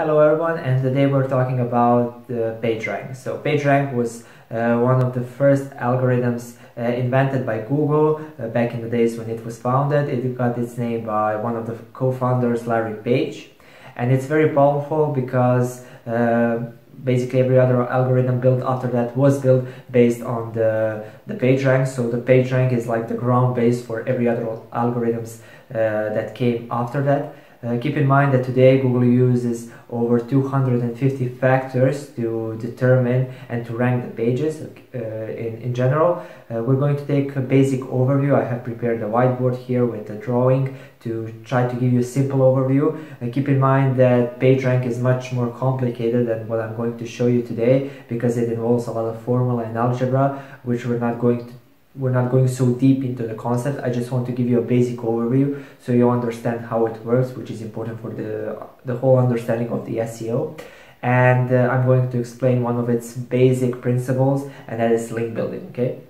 Hello everyone and today we're talking about the PageRank. So PageRank was uh, one of the first algorithms uh, invented by Google uh, back in the days when it was founded. It got its name by one of the co-founders Larry Page and it's very powerful because uh, basically every other algorithm built after that was built based on the, the PageRank. So the PageRank is like the ground base for every other algorithms uh, that came after that. Uh, keep in mind that today Google uses over 250 factors to determine and to rank the pages uh, in, in general. Uh, we're going to take a basic overview. I have prepared a whiteboard here with a drawing to try to give you a simple overview. Uh, keep in mind that PageRank is much more complicated than what I'm going to show you today because it involves a lot of formula and algebra which we're not going to we're not going so deep into the concept. I just want to give you a basic overview so you understand how it works, which is important for the, the whole understanding of the SEO. And uh, I'm going to explain one of its basic principles, and that is link building, okay?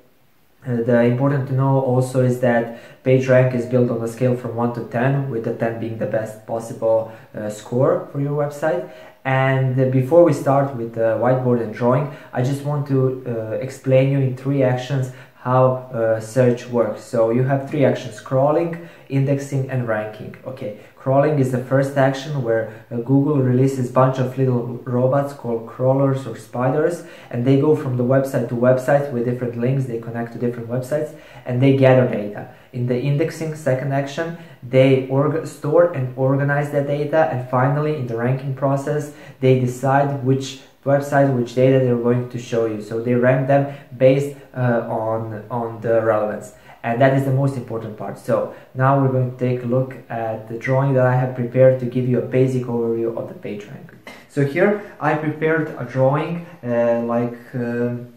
Uh, the important to know also is that PageRank is built on a scale from 1 to 10, with the 10 being the best possible uh, score for your website. And uh, before we start with the whiteboard and drawing, I just want to uh, explain you in three actions how uh, search works. So you have three actions, crawling, indexing and ranking. Okay, crawling is the first action where uh, Google releases bunch of little robots called crawlers or spiders and they go from the website to website with different links, they connect to different websites and they gather data. In the indexing second action, they store and organize the data and finally in the ranking process, they decide which website which data they're going to show you. So they rank them based uh, on on the relevance. And that is the most important part. So now we're going to take a look at the drawing that I have prepared to give you a basic overview of the page rank so here I prepared a drawing uh, like um,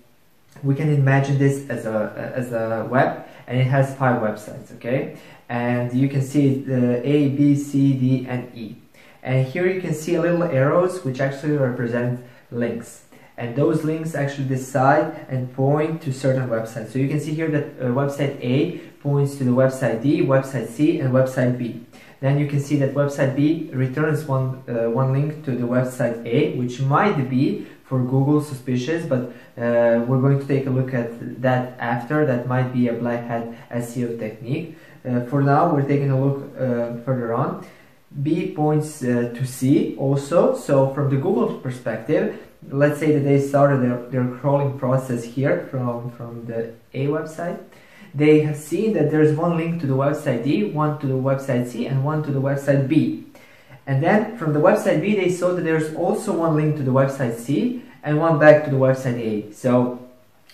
we can imagine this as a as a web and it has five websites okay? And you can see the A B C D and E. And here you can see little arrows which actually represent links and those links actually decide and point to certain websites. So you can see here that uh, website A points to the website D, website C, and website B. Then you can see that website B returns one, uh, one link to the website A, which might be for Google suspicious, but uh, we're going to take a look at that after. That might be a black hat SEO technique. Uh, for now, we're taking a look uh, further on. B points uh, to C also. So from the Google perspective, let's say that they started their, their crawling process here from, from the A website. They have seen that there's one link to the website D, one to the website C, and one to the website B. And then from the website B, they saw that there's also one link to the website C and one back to the website A. So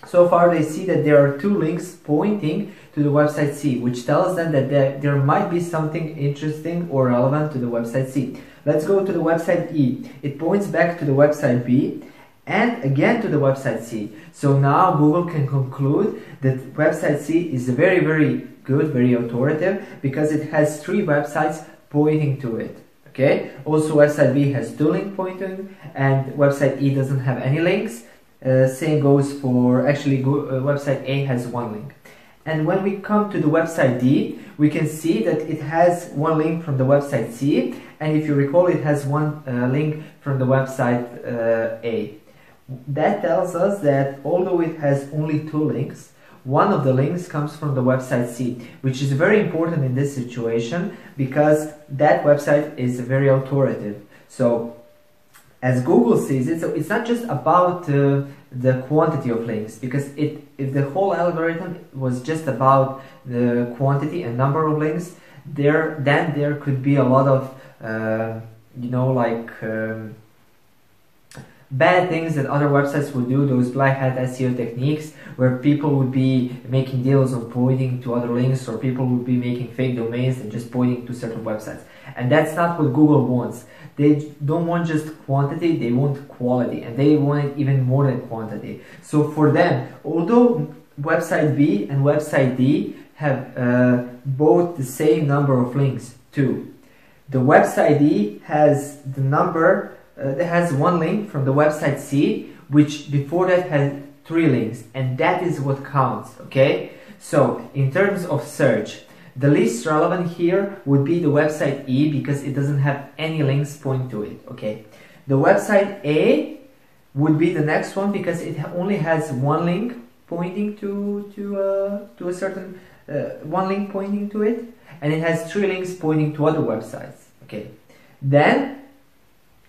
so far they see that there are two links pointing to the website C, which tells them that there, there might be something interesting or relevant to the website C. Let's go to the website E. It points back to the website B and again to the website C. So now Google can conclude that website C is very, very good, very authoritative because it has three websites pointing to it. Okay. Also, website B has two links pointing, and website E doesn't have any links. Uh, same goes for actually go, uh, website A has one link. And when we come to the website D, we can see that it has one link from the website C, and if you recall, it has one uh, link from the website uh, A. That tells us that although it has only two links, one of the links comes from the website C, which is very important in this situation because that website is very authoritative. So as Google sees it, so it's not just about uh, the quantity of links because it if the whole algorithm was just about the quantity and number of links, there then there could be a lot of uh, you know like um, bad things that other websites would do, those black hat SEO techniques, where people would be making deals on pointing to other links, or people would be making fake domains and just pointing to certain websites. And that's not what Google wants. They don't want just quantity, they want quality, and they want it even more than quantity. So for them, although website B and website D have uh, both the same number of links too, the website D has the number that has one link from the website C, which before that had three links, and that is what counts, okay? So, in terms of search, The least relevant here would be the website E because it doesn't have any links pointing to it, okay? The website A would be the next one because it only has one link pointing to to uh, to a certain uh, one link pointing to it and it has three links pointing to other websites okay then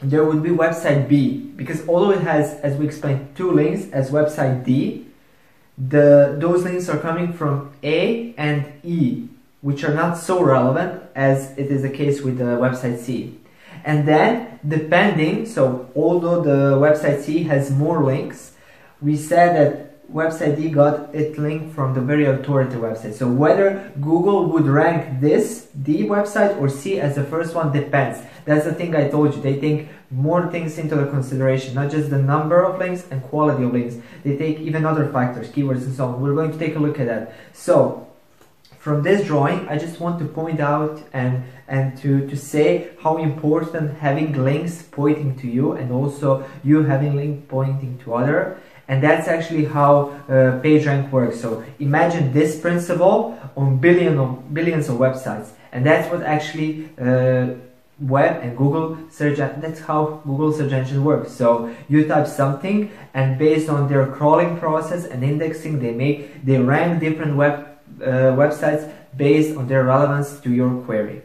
there would be website B because although it has as we explained two links as website D. The those links are coming from A and E which are not so relevant as it is the case with the website C. And then depending so although the website C has more links we said that website D got it link from the very authoritative website. So whether Google would rank this D website or C as the first one depends. That's the thing I told you. They take more things into the consideration, not just the number of links and quality of links. They take even other factors, keywords and so on. We're going to take a look at that. So from this drawing, I just want to point out and and to, to say how important having links pointing to you and also you having link pointing to other and that's actually how uh, PageRank works. So imagine this principle on billion of, billions of websites, and that's what actually uh, web and Google search. That's how Google search engine works. So you type something, and based on their crawling process and indexing, they make they rank different web uh, websites based on their relevance to your query.